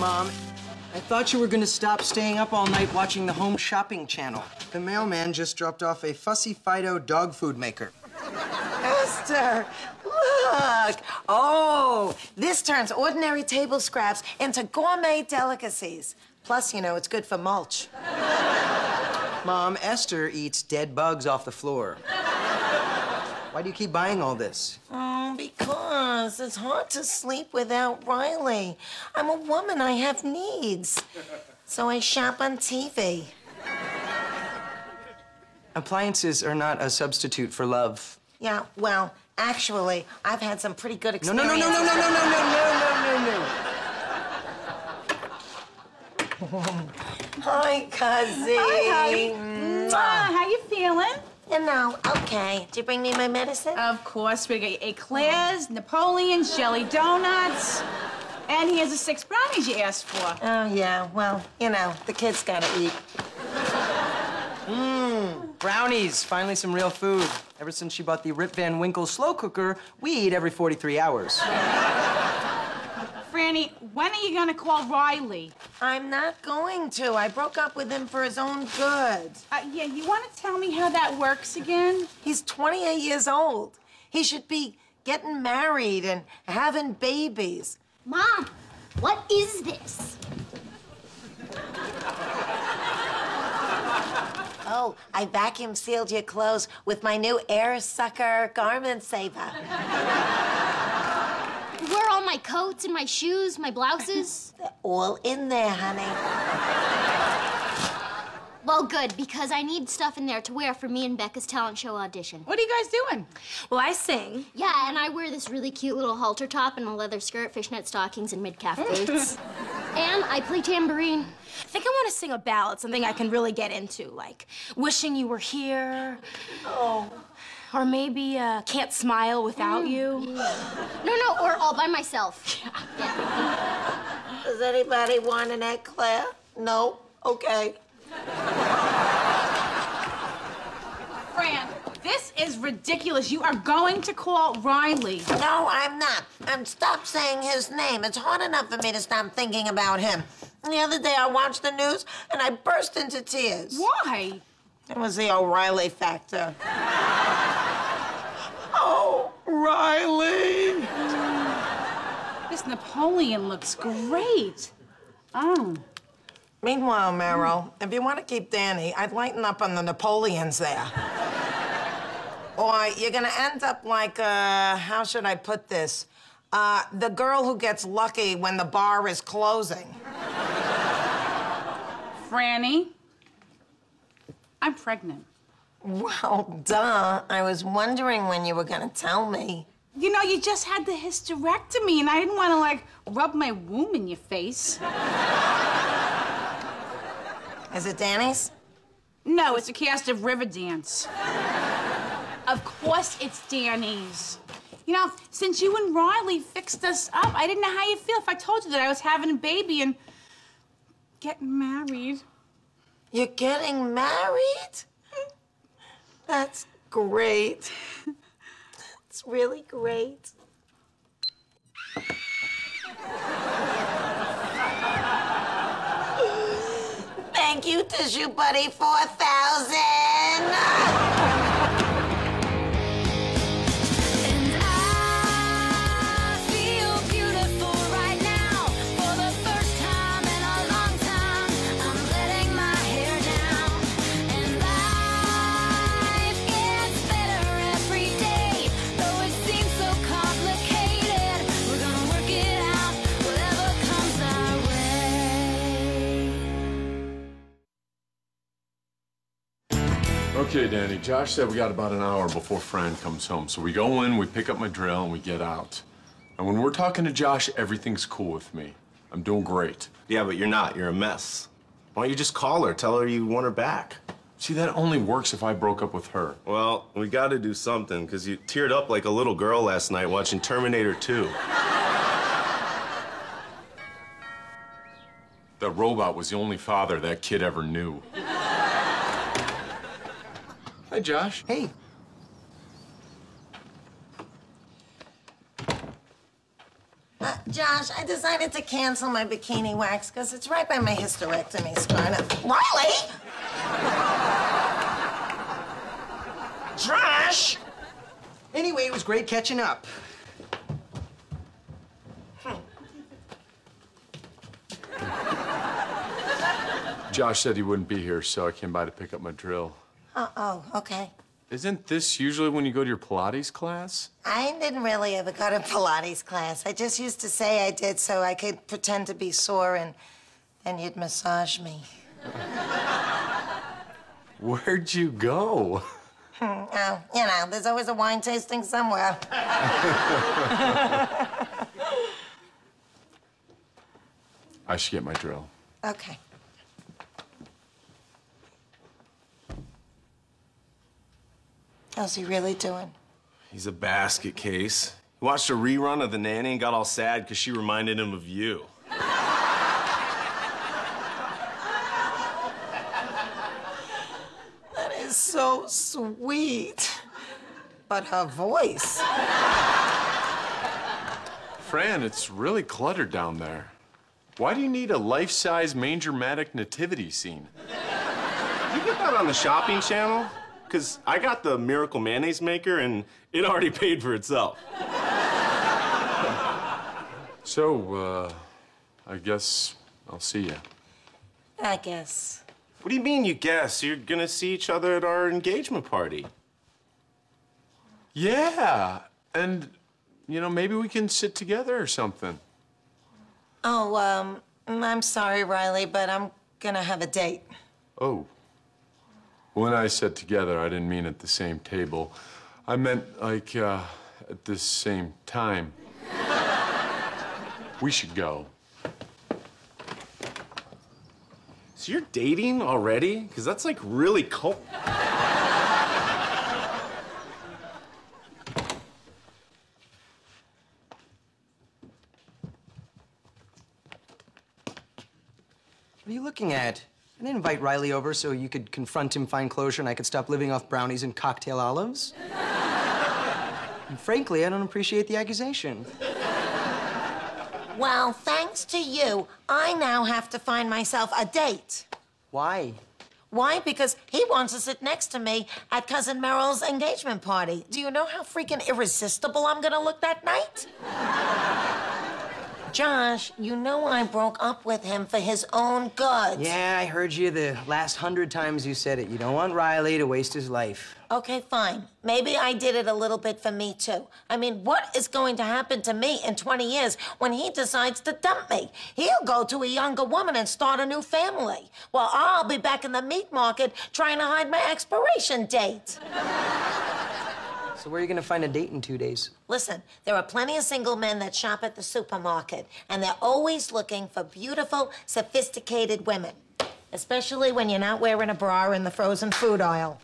Mom, I thought you were gonna stop staying up all night watching the Home Shopping Channel. The mailman just dropped off a Fussy Fido dog food maker. Esther, look. Oh, this turns ordinary table scraps into gourmet delicacies. Plus, you know, it's good for mulch. Mom, Esther eats dead bugs off the floor. Why do you keep buying all this? Oh, because it's hard to sleep without Riley. I'm a woman, I have needs. So I shop on TV. Appliances are not a substitute for love. Yeah, well, actually, I've had some pretty good No, no, no, no, no, no, no, no, no, no, no, no. Hi, cousin. Hi, honey. Mwah, how you feeling? You know, okay. Did you bring me my medicine? Of course, we got eclairs, Napoleons, jelly donuts, and here's the six brownies you asked for. Oh, yeah. Well, you know, the kids gotta eat. Mmm, brownies, finally some real food. Ever since she bought the Rip Van Winkle slow cooker, we eat every 43 hours. Franny, when are you gonna call Riley? I'm not going to. I broke up with him for his own good. Uh, yeah, you want to tell me how that works again? He's 28 years old. He should be getting married and having babies. Mom, what is this? Oh, I vacuum sealed your clothes with my new air sucker garment saver. Where are all my coats and my shoes, my blouses? They're all in there, honey. well, good, because I need stuff in there to wear for me and Becca's talent show audition. What are you guys doing? Well, I sing. Yeah, and I wear this really cute little halter top and a leather skirt, fishnet stockings, and mid-calf boots. and I play tambourine. I think I want to sing a ballad, something I can really get into, like Wishing You Were Here. Oh. Or maybe uh, Can't Smile Without You. No, no, or all by myself. Does anybody want an eclair? No? Okay. Fran, this is ridiculous. You are going to call Riley. No, I'm not. And stop saying his name. It's hard enough for me to stop thinking about him. The other day I watched the news and I burst into tears. Why? It was the O'Reilly factor. oh, Riley! This Napoleon looks great. Oh. Meanwhile, Meryl, if you want to keep Danny, I'd lighten up on the Napoleons there. or you're gonna end up like, uh, how should I put this? Uh, the girl who gets lucky when the bar is closing. Franny, I'm pregnant. Well, duh. I was wondering when you were gonna tell me. You know, you just had the hysterectomy, and I didn't want to, like, rub my womb in your face. Is it Danny's? No, it's a cast of Riverdance. of course it's Danny's. You know, since you and Riley fixed us up, I didn't know how you'd feel if I told you that I was having a baby and getting married. You're getting married? Hmm. That's great. It's really great. Thank you, Tissue Buddy 4000. Danny. Josh said we got about an hour before Fran comes home. So we go in, we pick up my drill, and we get out. And when we're talking to Josh, everything's cool with me. I'm doing great. Yeah, but you're not. You're a mess. Why don't you just call her? Tell her you want her back. See, that only works if I broke up with her. Well, we gotta do something, because you teared up like a little girl last night watching Terminator 2. That robot was the only father that kid ever knew. Hi, Josh. Hey. Uh, Josh, I decided to cancel my bikini wax because it's right by my hysterectomy scar. Riley! Josh! Anyway, it was great catching up. Josh said he wouldn't be here, so I came by to pick up my drill. Uh oh, okay. Isn't this usually when you go to your Pilates class? I didn't really ever go to Pilates class. I just used to say I did so I could pretend to be sore and then you'd massage me. Where'd you go? Oh, you know, there's always a wine tasting somewhere. I should get my drill. Okay. How's he really doing? He's a basket case. He watched a rerun of The Nanny and got all sad because she reminded him of you. That is so sweet. But her voice. Fran, it's really cluttered down there. Why do you need a life-size manger-matic nativity scene? Did You get that on the shopping channel? Because I got the Miracle Mayonnaise Maker and it already paid for itself. So, uh, I guess I'll see you. I guess. What do you mean, you guess? You're gonna see each other at our engagement party. Yeah, and, you know, maybe we can sit together or something. Oh, um, I'm sorry, Riley, but I'm gonna have a date. Oh. When I said together, I didn't mean at the same table. I meant, like, uh, at the same time. we should go. So you're dating already? Because that's like really cold. What are you looking at? I didn't invite Riley over so you could confront him, find closure, and I could stop living off brownies and cocktail olives. and frankly, I don't appreciate the accusation. Well, thanks to you, I now have to find myself a date. Why? Why? Because he wants to sit next to me at Cousin Meryl's engagement party. Do you know how freaking irresistible I'm gonna look that night? Josh, you know I broke up with him for his own good. Yeah, I heard you the last hundred times you said it. You don't want Riley to waste his life. Okay, fine. Maybe I did it a little bit for me, too. I mean, what is going to happen to me in 20 years when he decides to dump me? He'll go to a younger woman and start a new family. While I'll be back in the meat market trying to hide my expiration date. So where are you gonna find a date in two days? Listen, there are plenty of single men that shop at the supermarket, and they're always looking for beautiful, sophisticated women. Especially when you're not wearing a bra in the frozen food aisle.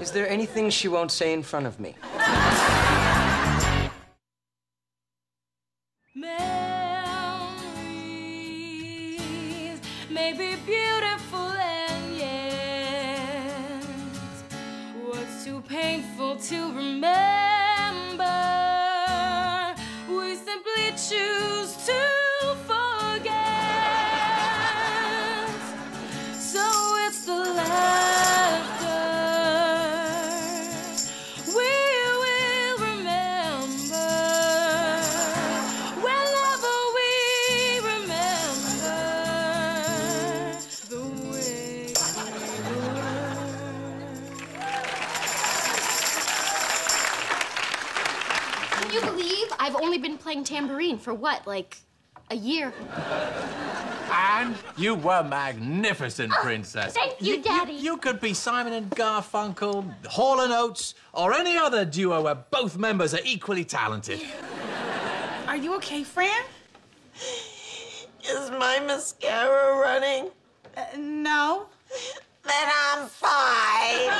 Is there anything she won't say in front of me? Memories may to remember tambourine for what, like a year? And you were magnificent, Princess. thank you, Daddy. You, could be Simon and Garfunkel, Hall and Oates, or any other duo where both members are equally talented. Are you okay, Fran? Is my mascara running? Uh, no. Then I'm fine.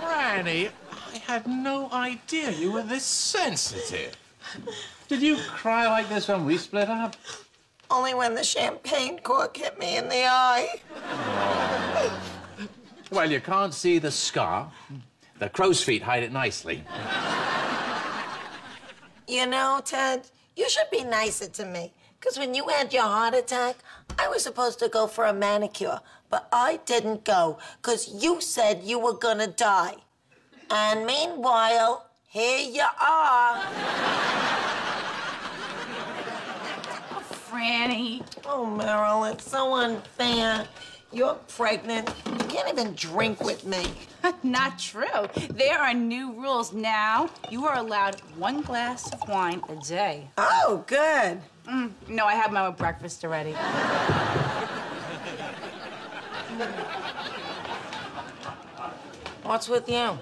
Franny, I had no idea you were this sensitive. Did you cry like this when we split up? Only when the champagne cork hit me in the eye. Well, you can't see the scar. The crow's feet hide it nicely. You know, Ted, you should be nicer to me. Because when you had your heart attack, I was supposed to go for a manicure, but I didn't go because you said you were gonna die. And meanwhile, here you are. Franny. Oh, Meryl, it's so unfair. You're pregnant. You can't even drink with me. Not true. There are new rules now. You are allowed one glass of wine a day. Oh, good. Mm, no, I have my own breakfast already. What's with you?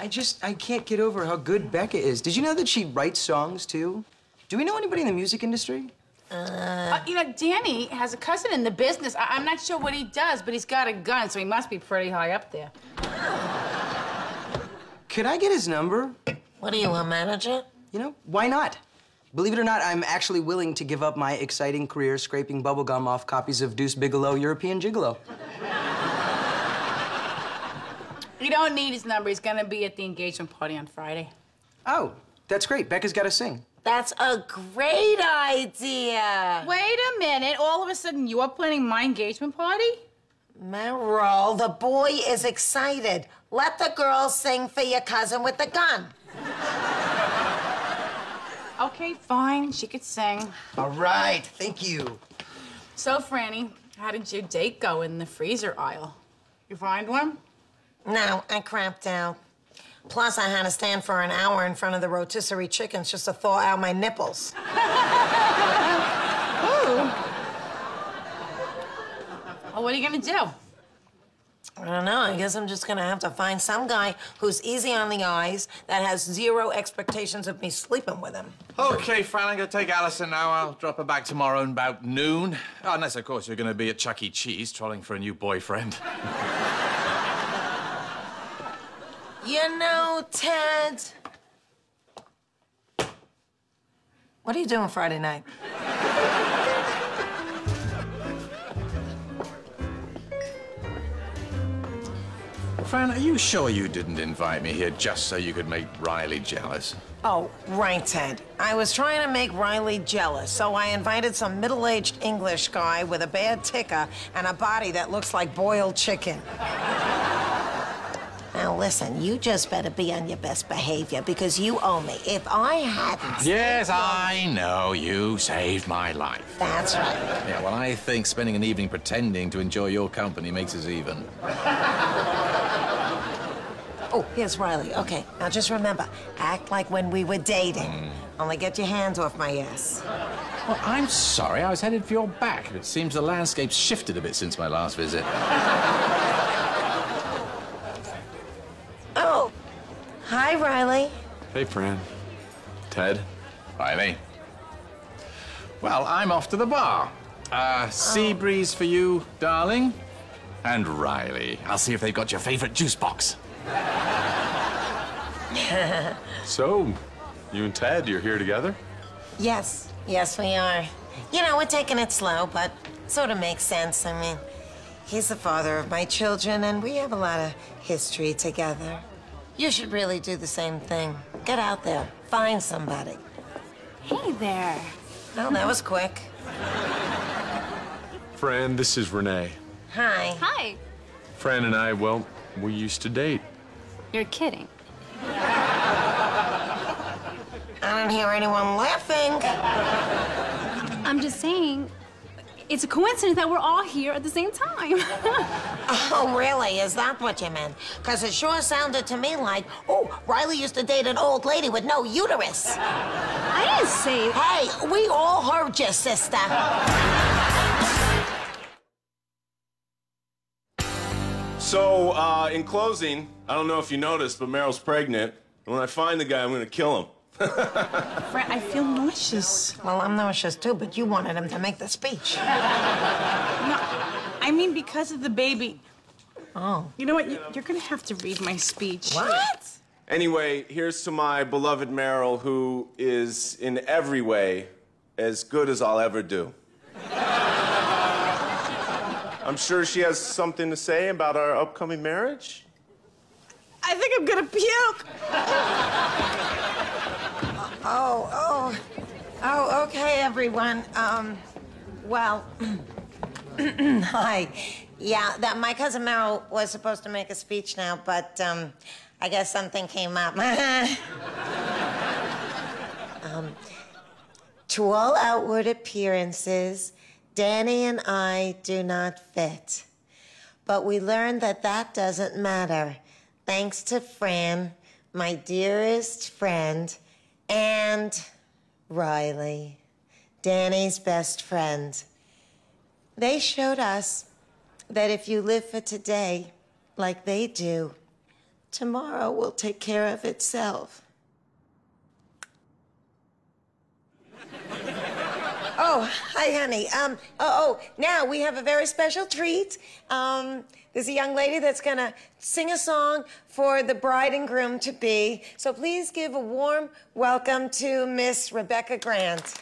I just, I can't get over how good Becca is. Did you know that she writes songs, too? Do we know anybody in the music industry? Uh, you know, Danny has a cousin in the business. I- I'm not sure what he does, but he's got a gun, so he must be pretty high up there. Could I get his number? What are you, a manager? You know, why not? Believe it or not, I'm actually willing to give up my exciting career scraping bubblegum off copies of Deuce Bigalow, European Gigolo. You don't need his number. He's gonna be at the engagement party on Friday. Oh, that's great. Becca's got to sing. That's a great idea. Wait a minute. All of a sudden, you're planning my engagement party? Meryl, the boy is excited. Let the girl sing for your cousin with the gun. Okay, fine. She could sing. All right, thank you. So, Franny, how did your date go in the freezer aisle? You find one? No, I crapped out. Plus, I had to stand for an hour in front of the rotisserie chickens just to thaw out my nipples. Well, what are you gonna do? I don't know. I guess I'm just gonna have to find some guy who's easy on the eyes that has zero expectations of me sleeping with him. Okay, Fran, I'm going to take Allison now. I'll drop her back tomorrow about noon. Unless, of course, you're going to be at Chuck E. Cheese trolling for a new boyfriend. You know, Ted. What are you doing Friday night? Fran, are you sure you didn't invite me here just so you could make Riley jealous? Oh, right, Ted. I was trying to make Riley jealous, so I invited some middle aged English guy with a bad ticker and a body that looks like boiled chicken. Now, listen, you just better be on your best behavior because you owe me. If I hadn't. Yes, I know. You saved my life. That's right. Yeah, well, I think spending an evening pretending to enjoy your company makes us even. Oh, here's Riley. Okay, now just remember act like when we were dating. Hmm. Only get your hands off my ass. Well, I'm sorry. I was headed for your back. It seems the landscape's shifted a bit since my last visit. Oh, hi, Riley. Hey, Fran. Ted. Riley. Well, I'm off to the bar. Uh, sea breeze for you, darling. And Riley. I'll see if they've got your favorite juice box. So, you and Ted, you're here together? Yes, yes, we are. You know, we're taking it slow, but sort of makes sense. I mean, he's the father of my children, and we have a lot of history together. You should really do the same thing. Get out there, find somebody. Hey there. Oh, that was quick. Fran, this is Renee. Hi. Hi. Fran and I, well, we used to date. You're kidding. I don't hear anyone laughing. I'm just saying, it's a coincidence that we're all here at the same time. Oh, really? Is that what you meant? Because it sure sounded to me like, oh, Riley used to date an old lady with no uterus. I didn't say. Hey, we all heard you, sister. So, uh, in closing, I don't know if you noticed, but Meryl's pregnant. And when I find the guy, I'm gonna kill him. Fran, I feel nauseous. Well, I'm nauseous too, but you wanted him to make the speech. No, I mean, because of the baby. Oh. You know what? You- You're gonna have to read my speech. What? Anyway, here's to my beloved Meryl, who is in every way as good as I'll ever do. I'm sure she has something to say about our upcoming marriage. I think I'm gonna puke. Oh, oh, oh, okay, everyone. Um, well, hi. Yeah, that my cousin Meryl was supposed to make a speech now, but um, I guess something came up. um, to all outward appearances, Danny and I do not fit. But we learned that that doesn't matter, thanks to Fran, my dearest friend, and Riley, Danny's best friend. They showed us that if you live for today like they do, tomorrow will take care of itself. Oh, hi, honey. Um, oh, oh, now we have a very special treat. Um, there's a young lady that's gonna sing a song for the bride and groom to be. So please give a warm welcome to Miss Rebecca Grant.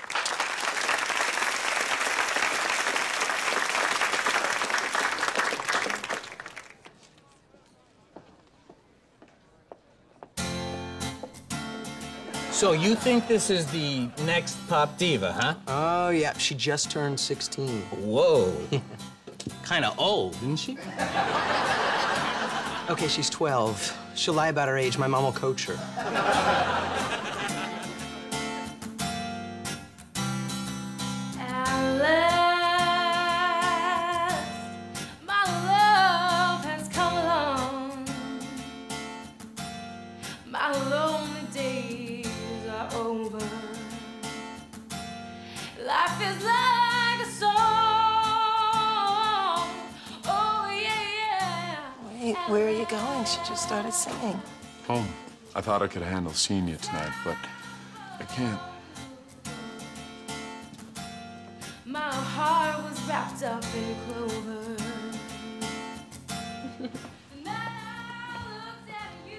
So you think this is the next pop diva, huh? Oh, yeah, she just turned 16. Whoa. kind of old, isn't she? Okay, she's 12. She'll lie about her age. My mom will coach her. She just started singing. Home. I thought I could handle seeing you tonight, but I can't. My heart was wrapped up in clover. And I looked at you.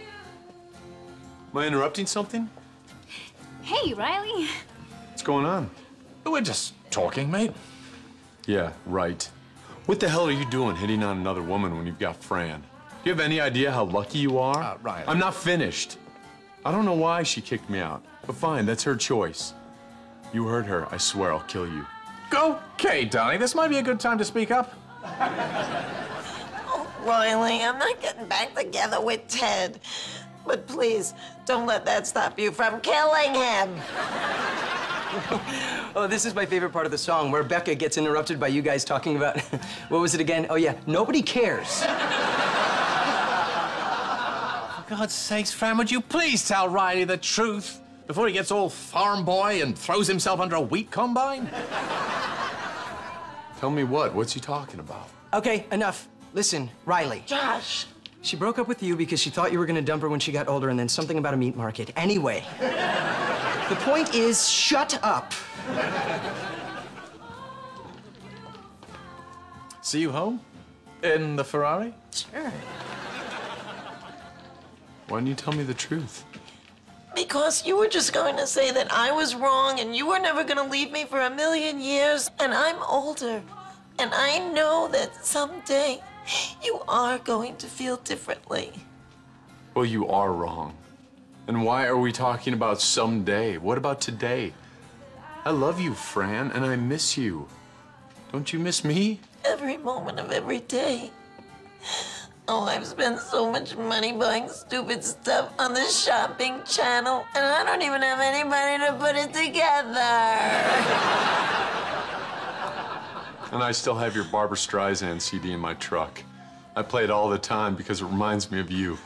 Am I interrupting something? Hey, Riley. What's going on? Oh, we're just talking, mate. Yeah, right. What the hell are you doing hitting on another woman when you've got Fran? Do you have any idea how lucky you are? Uh, Riley. I'm not finished. I don't know why she kicked me out, but fine, that's her choice. You hurt her, I swear I'll kill you. Okay, darling, this might be a good time to speak up. Oh, Riley, I'm not getting back together with Ted. But please, don't let that stop you from killing him. Oh, this is my favorite part of the song where Becca gets interrupted by you guys talking about what was it again? Oh, yeah, nobody cares. For God's sakes, Fran, would you please tell Riley the truth before he gets all farm boy and throws himself under a wheat combine? Tell me what? What's he talking about? Okay, enough. Listen, Riley. Josh. She broke up with you because she thought you were gonna dump her when she got older and then something about a meat market. Anyway, the point is, shut up. See you home? In the Ferrari? Sure. Why didn't you tell me the truth? Because you were just going to say that I was wrong and you were never going to leave me for a million years, and I'm older. And I know that someday you are going to feel differently. Well, you are wrong. And why are we talking about someday? What about today? I love you, Fran, and I miss you. Don't you miss me? Every moment of every day. Oh, I've spent so much money buying stupid stuff on the shopping channel, and I don't even have anybody to put it together. And I still have your Barbra Streisand CD in my truck. I play it all the time because it reminds me of you.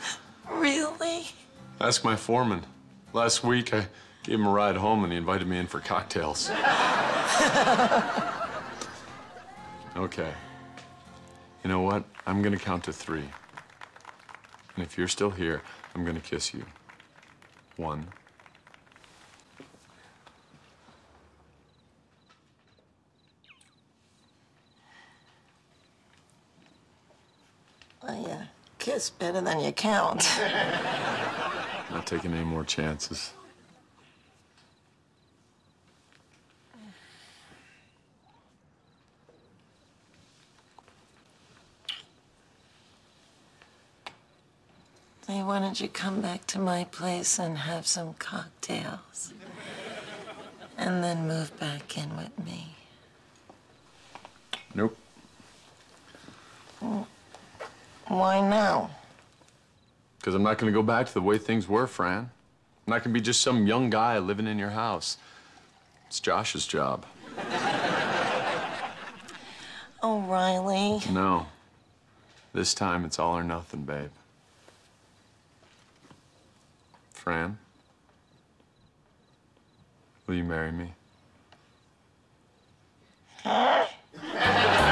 Really? Ask my foreman. Last week, I gave him a ride home and he invited me in for cocktails. okay. You know what? I'm gonna count to three. And if you're still here, I'm gonna kiss you. One. Well, you kiss better than you count. Not taking any more chances. Hey, why don't you come back to my place and have some cocktails? and then move back in with me? Nope. Mm, why now? Because I'm not going to go back to the way things were, Fran. I'm not going to be just some young guy living in your house. It's Josh's job. Oh, Riley. No. This time it's all or nothing, babe. Fran? Will you marry me?